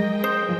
Música